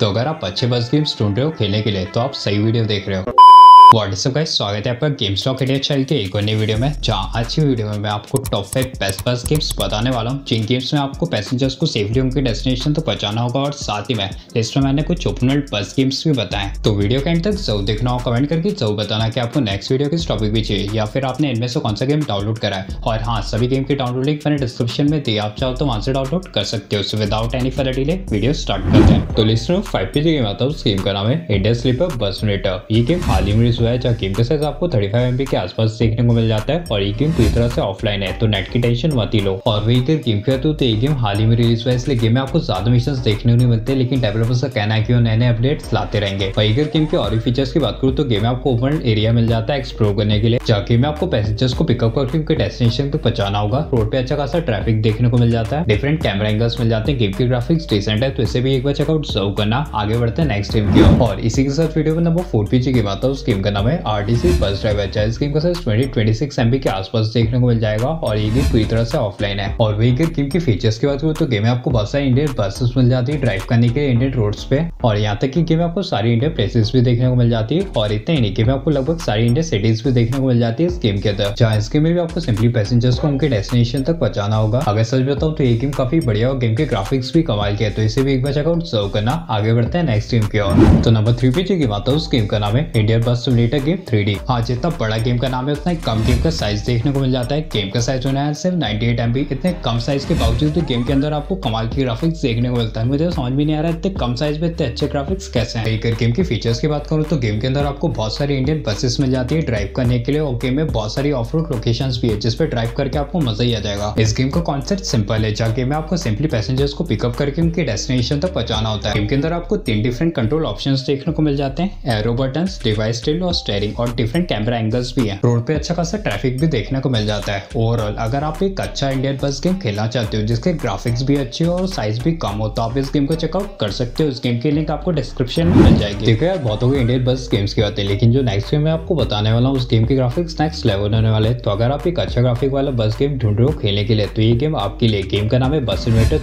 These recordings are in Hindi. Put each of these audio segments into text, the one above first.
तो अगर आप अच्छे बस गेम्स ढूंढ रहे हो खेलने के लिए तो आप सही वीडियो देख रहे हो। व्हाट्सअप गाइस स्वागत है आपका गेम स्टॉक इंडिया चैनल के एक और नई वीडियो में, जहाँ आज की वीडियो में मैं आपको top five best bus games बताने वाला हूँ। जिन गेम्स में आपको पैसेंजर्स को सेफली उनके डेस्टिनेशन तो पहुंचाना होगा और साथ ही में लिस्ट में मैंने कुछ ओपनल बस गेम्स भी बताए तो वीडियो के एंड तक ज़रूर देखना हो कमेंट करके ज़रूर बताना की आपको नेक्स्ट वीडियो किस टॉपिक भी चाहिए, या फिर आपने इनमें से कौन सा गेम डाउनलोड करा है। और हाँ सभी गेम की डाउनलोड लिंक मैंने डिस्क्रिप्शन में दिया आप चाहो तो वहाँ से डाउनलोड कर सकते हो। Without any further delay video start करते हैं। तो लिस्ट फाइव पी गेम आता है, उस गेम का नाम है इंडिया स्लीपर बस ये गेम हाल ही में हुआ है, जहाँ गेम के साथ आपको 35 एमबी के आसपास देखने को मिल जाता है और ये गेम पूरी तरह से ऑफलाइन है तो नेट की टेंशन मत ही लो। और वही अगर गेम की तो ये गेम हाल ही में रिलीज़ हुआ है, इसलिए गेम में आपको ज़्यादा मिशन देखने को नहीं मिलते, लेकिन डेवलपर्स का कहना है कि नए नए अपडेट्स लाते रहेंगे। वही अगर गेम के और फीचर्स की बात करूँ तो गेम में आपको ओपन एरिया मिल जाता है एक्सप्लोर करने के लिए जाके में आपको पैसेंजर्स को पिकअप करके उनके डेस्टिनेशन तक पहुंचाना होगा। रोड पे अच्छा खासा ट्रैफ़िक देखने को मिल जाता है डिफरेंट कैमरा एंगल्स मिल जाते हैं गेम की ग्राफिक्स डिसेंट है तो इसे भी एक बार चेकआउट ज़रूर करना। आगे बढ़ते हैं नेक्स्ट गेम की और इसी के साथ वीडियो में नंबर फोर पीछे की बात है, उस गेम का नाम है आरटीसी बस ड्राइवर इस गेम का size twenty twenty six MB के आसपास देखने को मिल जाएगा और ये गेम पूरी तरह से ऑफलाइन है। और वही गेम की फीचर्स की बात करूँ तो गेम में आपको बहुत सारी इंडियन बसेस मिल जाती है ड्राइव करने के लिए इंडियन रोड्स पे। और यहाँ तक की गेम में आपको सारी इंडियन प्लेसेस भी देखने को मिल जाती है और इतने ही गेम में आपको लगभग सारी इंडियन सिटीज़ भी देखने को मिल जाती है इस गेम के अंदर। जहाँ इस गेम में भी आपको सिंपली पैसेंजर्स को उनके डेस्टिनेशन तक पहुंचाना होगा। अगर सच बताऊँ तो ये गेम काफ़ी बढ़िया और गेम के ग्राफिक्स भी कमाल के तो इसे भी एक बार चेकआउट सर्व करना। आगे बढ़ते हैं नेक्स्ट गेम की ओर। तो नंबर थ्री पे जो गेम आता है, उस गेम का नाम है इंडियन बस सिमुलेटर गेम थ्री हाँ जितना बड़ा गेम का नाम है, उतना कम गेम का साइज़ देखने को मिल जाता है। गेम का साइज़ होना है सिर्फ़ 98 एमबी इतने कम साइज़ के बावजूद भी गेम के अंदर आपको कमाल की ग्राफिक्स देखने को मिलता है। मुझे तो समझ भी नहीं आ रहा है, इतने कम साइज़ में इतने अच्छे ग्राफिक्स कैसे हैं? अगर गेम की फीचर्स की बात करूँ तो गेम के अंदर आपको बहुत सारी इंडियन बसेस मिल जाती है ड्राइव करने के लिए और गेम में बहुत सारी ऑफ़ रोड लोकेशन भी है जिसपे ड्राइव करके आपको मज़ा ही आ जाएगा। इस गेम का कॉन्सेप्ट सिंपल है, जहाँ गेम में आपको सिंपली पैसेंजर्स को पिकअप करके उनके डेस्टिनेशन तक पहुंचाना होता है। गेम के अंदर आपको तीन डिफरेंट कंट्रोल ऑप्शन देखने को मिल जाते हैं। एरो बटन डिवाइस टिल और स्टेयरिंग और डिफरेंट कैमरा एंगल्स भी है। रोड पे अच्छा खासा ट्रैफ़िक भी देखने को मिल जाता है। ओवरऑल अगर आप एक अच्छा इंडियन बस गेम खेलना चाहते हो, जिसके ग्राफिक्स भी अच्छे हो और साइज़ भी कम हो तो आप इस गेम को चेकआउट कर सकते हो। इस गेम की लिंक आपको डिस्क्रिप्शन में मिल जाएगी। देखो यार, बहुत हो इंडियन बस गेम्स की बात है लेकिन जो नेक्स्ट गेम मैं आपको बताने वाला हूँ, उस गेम के ग्राफिक्स नेक्स्ट लेवल होने वाले तो अगर आप एक अच्छा ग्राफिक वाला बस गेम ढूंढ रहे हो खेलने के लिए तो ये गेम आपके लिए गेम का नाम है बस सिमुलेटर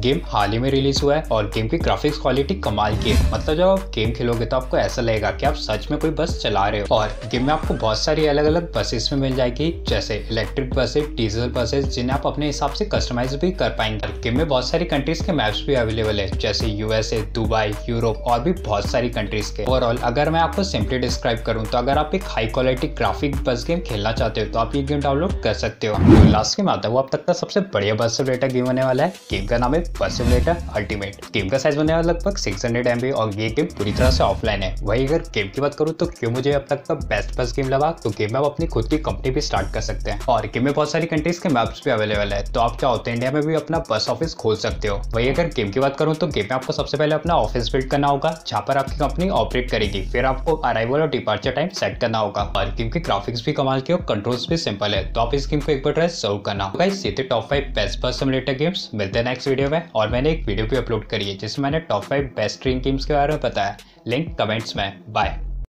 गेम हाल ही में रिलीज़ हुआ है और गेम की ग्राफिक्स क्वालिटी कमाल की है। मतलब जब आप गेम खेलोगे तो आपको ऐसा लगेगा कि आप सच में कोई बस चला रहे हो। और गेम में आपको बहुत सारी अलग अलग बसेस में मिल जाएगी, जैसे इलेक्ट्रिक बसेस डीजल बसेस जिन्हें आप अपने हिसाब से कस्टमाइज भी कर पाएँगे। गेम में बहुत सारी कंट्रीज़ के मैप्स भी अवेलेबल है, जैसे यूएसए दुबई यूरोप और भी बहुत सारी कंट्रीज़ के। ओवरऑल अगर मैं आपको सिंपली डिस्क्राइब करूँ तो अगर आप एक high quality graphic bus game खेलना चाहते हो तो आप ये गेम डाउनलोड कर सकते हो। लास्ट गेम आता है, वो अब तक का सबसे बढ़िया बस सिमुलेटर गेम होने वाला है। गेम का नाम है बस सिमुलेटर अल्टीमेट गेम का साइज़ होने वाला लगभग सिक्स हंड्रेड और ये गेम पूरी तरह से ऑफलाइन है। वही अगर गेम की बात करूँ तो क्यों मुझे अब तक का बेस्ट बस गेम लगा? तो गेम में आप अपनी खुद की कंपनी भी स्टार्ट कर सकते हैं। और गेम में बहुत सारी कंट्रीज़ के मैप्स भी अवेलेबल है। तो आप क्या होते हैं इंडिया में भी अपना बस ऑफ़िस खोल सकते हो? वही अगर गेम की बात करूँ तो गेम में आपको सबसे पहले अपना ऑफ़िस बिल्ड करना होगा, जहाँ पर आपकी कंपनी ऑपरेट करेगी। फिर आपको अराइवल और डिपार्चर टाइम सेट करना होगा। और गेम के ग्राफिक्स भी कमाल के और कंट्रोल्स भी सिंपल है। तो आप इस गेम को एक बार ट्राई सर्व करना ये थे top five best bus simulator games मिलते हैं नेक्स्ट वीडियो में। और मैंने एक वीडियो भी अपलोड करी है, जिसमें मैंने top five best dream games के बारे में बताया। लिंक कमेंट्स में। बाय